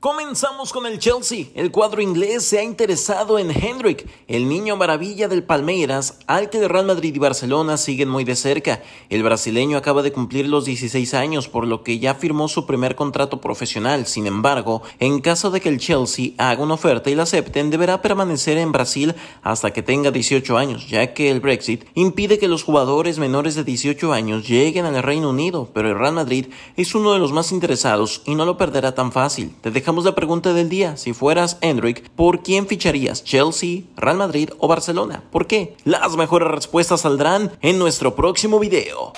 Comenzamos con el Chelsea. El cuadro inglés se ha interesado en Hendrik, el niño maravilla del Palmeiras, al que el Real Madrid y Barcelona siguen muy de cerca. El brasileño acaba de cumplir los 16 años, por lo que ya firmó su primer contrato profesional. Sin embargo, en caso de que el Chelsea haga una oferta y la acepten, deberá permanecer en Brasil hasta que tenga 18 años, ya que el Brexit impide que los jugadores menores de 18 años lleguen al Reino Unido, pero el Real Madrid es uno de los más interesados y no lo perderá tan fácil. Te la pregunta del día. Si fueras Hendrik, ¿por quién ficharías? ¿Chelsea, Real Madrid o Barcelona? ¿Por qué? Las mejores respuestas saldrán en nuestro próximo video.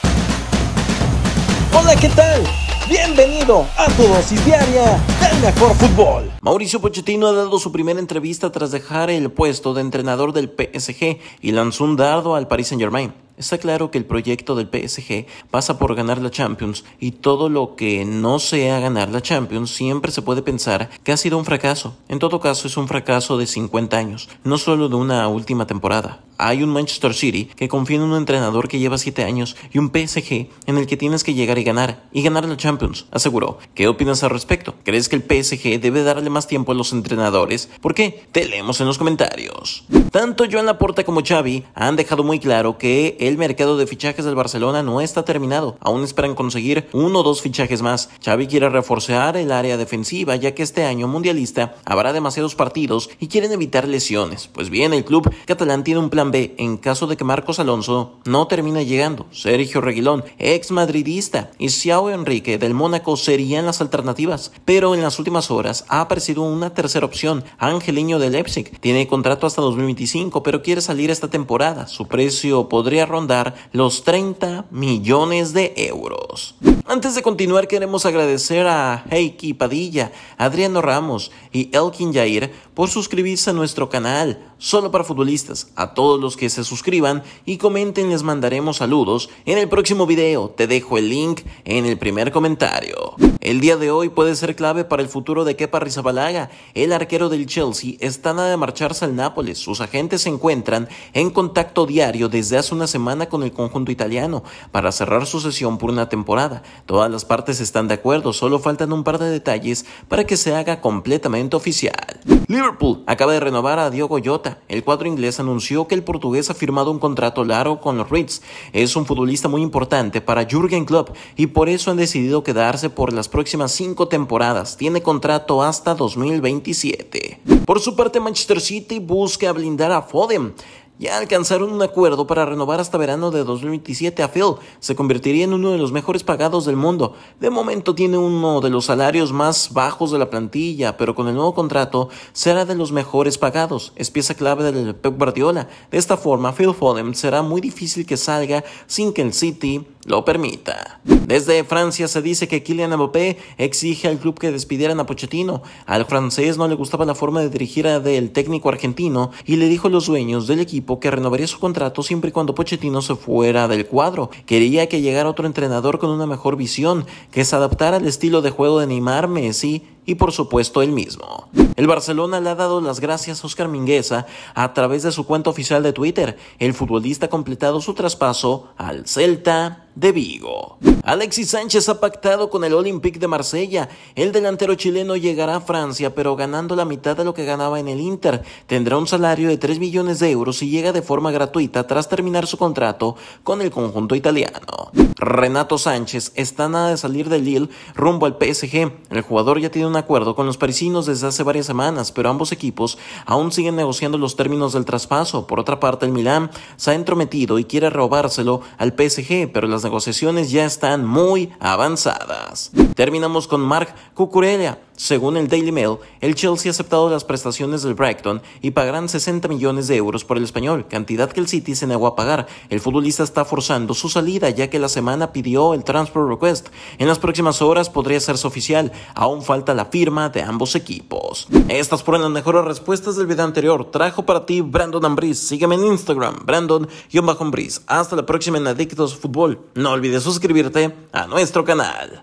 Hola, ¿qué tal? Bienvenido a tu dosis diaria del mejor fútbol. Mauricio Pochettino ha dado su primera entrevista tras dejar el puesto de entrenador del PSG y lanzó un dardo al Paris Saint-Germain. Está claro que el proyecto del PSG pasa por ganar la Champions y todo lo que no sea ganar la Champions siempre se puede pensar que ha sido un fracaso. En todo caso es un fracaso de 50 años, no solo de una última temporada. Hay un Manchester City que confía en un entrenador que lleva 7 años y un PSG en el que tienes que llegar y ganar, y ganar la Champions, aseguró. ¿Qué opinas al respecto? ¿Crees que el PSG debe darle más tiempo a los entrenadores? ¿Por qué? Te leemos en los comentarios. Tanto Joan Laporta como Xavi han dejado muy claro que el mercado de fichajes del Barcelona no está terminado. Aún esperan conseguir uno o dos fichajes más. Xavi quiere reforzar el área defensiva ya que este año mundialista habrá demasiados partidos y quieren evitar lesiones. Pues bien, el club catalán tiene un plan B en caso de que Marcos Alonso no termine llegando. Sergio Reguilón, ex madridista, y Xiao Enrique del Mónaco serían las alternativas. Pero en las últimas horas ha aparecido una tercera opción. Angeliño de Leipzig tiene contrato hasta 2025 pero quiere salir esta temporada. Su precio podría rondar los 30 millones de euros. Antes de continuar, queremos agradecer a Heiki Padilla, Adriano Ramos y Elkin Jair por suscribirse a nuestro canal, solo para futbolistas. A todos los que se suscriban y comenten les mandaremos saludos en el próximo video. Te dejo el link en el primer comentario. El día de hoy puede ser clave para el futuro de Kepa Rizabalaga. El arquero del Chelsea está nada de marcharse al Nápoles. Sus agentes se encuentran en contacto diario desde hace una semana con el conjunto italiano para cerrar su sesión por una temporada. Todas las partes están de acuerdo, solo faltan un par de detalles para que se haga completamente oficial. Liverpool acaba de renovar a Diogo Jota. El cuadro inglés anunció que el portugués ha firmado un contrato largo con los Reds. Es un futbolista muy importante para Jürgen Klopp y por eso han decidido quedarse por las próximas cinco temporadas. Tiene contrato hasta 2027. Por su parte, Manchester City busca blindar a Foden ya alcanzaron un acuerdo para renovar hasta verano de 2027 a Phil. Se convertiría en uno de los mejores pagados del mundo. De momento tiene uno de los salarios más bajos de la plantilla, pero con el nuevo contrato será de los mejores pagados. Es pieza clave del Pep Guardiola. De esta forma, Phil Foden será muy difícil que salga sin que el City lo permita. Desde Francia se dice que Kylian Mbappé exige al club que despidieran a Pochettino. Al francés no le gustaba la forma de dirigir del técnico argentino y le dijo a los dueños del equipo que renovaría su contrato siempre y cuando Pochettino se fuera del cuadro. Quería que llegara otro entrenador con una mejor visión, que se adaptara al estilo de juego de Neymar, Messi y por supuesto él mismo. El Barcelona le ha dado las gracias a Oscar Mingueza a través de su cuenta oficial de Twitter. El futbolista ha completado su traspaso al Celta de Vigo. Alexis Sánchez ha pactado con el Olympique de Marsella. El delantero chileno llegará a Francia, pero ganando la mitad de lo que ganaba en el Inter. Tendrá un salario de 3 millones de euros y llega de forma gratuita tras terminar su contrato con el conjunto italiano. Renato Sánchez está nada de salir del Lille rumbo al PSG. El jugador ya tiene un acuerdo con los parisinos desde hace varias semanas, pero ambos equipos aún siguen negociando los términos del traspaso. Por otra parte, el Milán se ha entrometido y quiere robárselo al PSG, pero las negociaciones ya están muy avanzadas. Terminamos con Mark Cucurella según el Daily Mail, el Chelsea ha aceptado las prestaciones del Brighton y pagarán 60 millones de euros por el español, cantidad que el City se negó a pagar. El futbolista está forzando su salida ya que la semana pidió el transfer request. En las próximas horas podría hacerse oficial. Aún falta la firma de ambos equipos. Estas fueron las mejores respuestas del video anterior. Trajo para ti Brandon Ambris. Sígueme en Instagram, Brandon-Ambris. Hasta la próxima en Adictos Fútbol. No olvides suscribirte a nuestro canal.